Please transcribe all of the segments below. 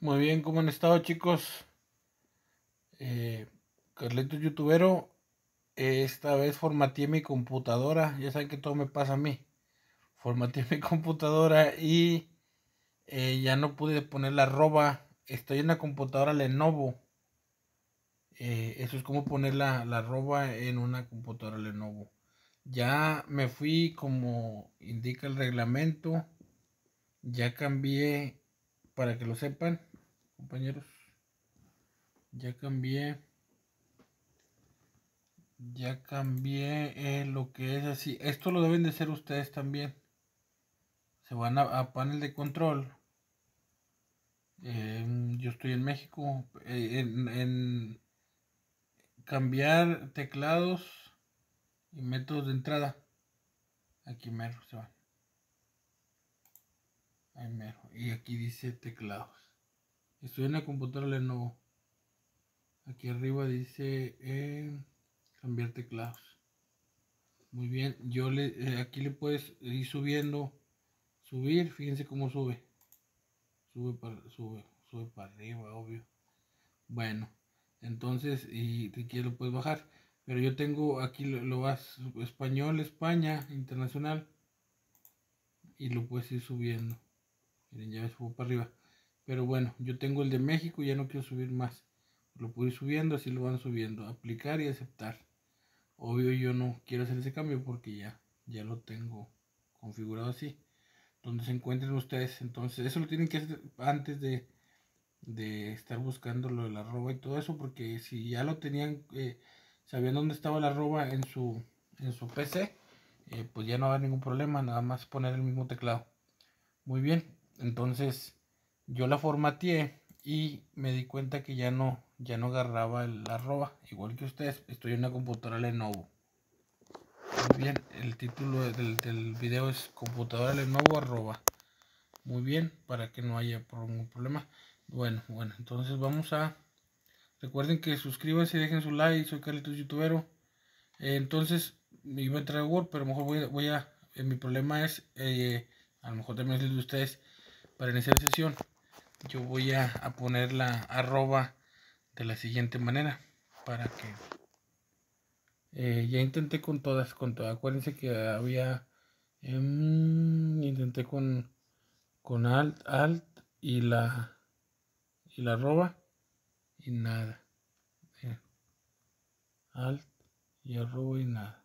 Muy bien, ¿cómo han estado chicos? Eh, Carlitos Youtubero, esta vez formateé mi computadora, ya saben que todo me pasa a mí. Formateé mi computadora y eh, ya no pude poner la arroba. Estoy en la computadora Lenovo. Eh, eso es como poner la, la arroba en una computadora Lenovo. Ya me fui como indica el reglamento. Ya cambié para que lo sepan compañeros. Ya cambié. Ya cambié lo que es así. Esto lo deben de hacer ustedes también. Se van a, panel de control. yo estoy en México. Eh, en, cambiar teclados y métodos de entrada. Aquí mero se van. Y aquí dice teclados. Estoy en la computadora Lenovo. Aquí arriba dice eh, cambiar teclados. Muy bien, yo le eh, aquí le puedes ir subiendo, subir, fíjense cómo sube. Sube para sube, sube para arriba, obvio. Bueno, entonces y si lo puedes bajar, pero yo tengo aquí lo, vas español, España, internacional y lo puedes ir subiendo. Miren, ya me subo para arriba. Pero bueno, yo tengo el de México y ya no quiero subir más. Lo puedo ir subiendo, así lo van subiendo. Aplicar y aceptar. Obvio yo no quiero hacer ese cambio porque ya, ya lo tengo configurado así. Donde se encuentren ustedes. Entonces eso lo tienen que hacer antes de, de estar buscando lo de la arroba y todo eso. Porque si ya lo tenían, eh, sabían dónde estaba la arroba en su, en su PC, eh, pues ya no va ningún problema. Nada más poner el mismo teclado. Muy bien. Entonces yo la formateé y me di cuenta que ya no, ya no agarraba el arroba, igual que ustedes, estoy en una computadora Lenovo. Muy bien, el título del, del video es computadora Lenovo arroba. Muy bien, para que no haya ningún problema. Bueno, bueno, entonces vamos a... Recuerden que suscríbanse, dejen su like, soy Carlitos Youtubero. Eh, entonces, iba a entrar a Word, pero mejor voy a... Voy a eh, mi problema es, eh, a lo mejor también es el de ustedes, para iniciar sesión. Yo voy a, poner la arroba de la siguiente manera para que eh, ya intenté con todas con todas. Acuérdense que había em, intenté con con alt alt y la y la arroba y nada. Alt y arroba y nada.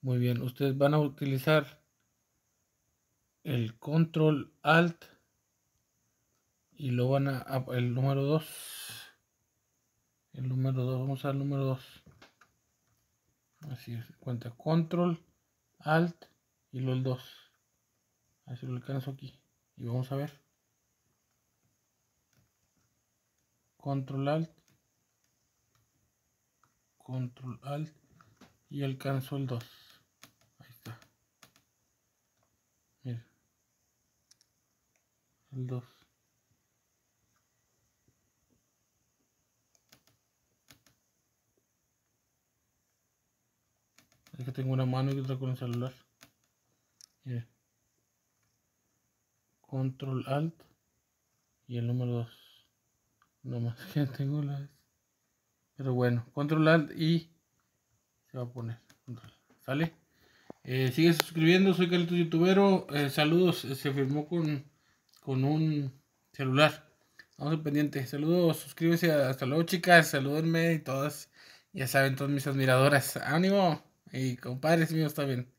Muy bien. Ustedes van a utilizar el control alt y lo van a, el número 2 el número 2 vamos al número 2 así es cuenta control alt y luego el 2 así lo alcanzo aquí y vamos a ver. Control alt control alt y alcanzo el 2 el 2 Es que tengo una mano y otra con el celular. Control Alt y el número 2. No más que tengo la. Pero bueno, Control Alt y se va a poner. ¿Sale? Eh, sigue suscribiendo, soy Carlitos Youtubero. Eh, saludos, eh, se firmó con, con un celular. Vamos al pendiente. Saludos, suscríbete. Hasta luego, chicas. Salúdenme y todas. Ya saben, todas mis admiradoras. ¡Ánimo! Y compadres míos también.